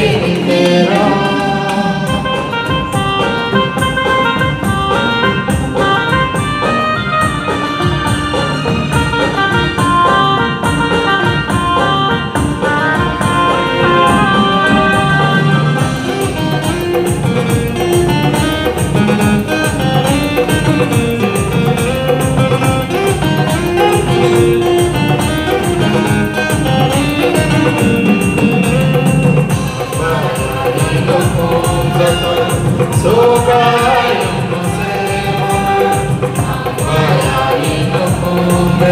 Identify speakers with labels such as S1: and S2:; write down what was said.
S1: visi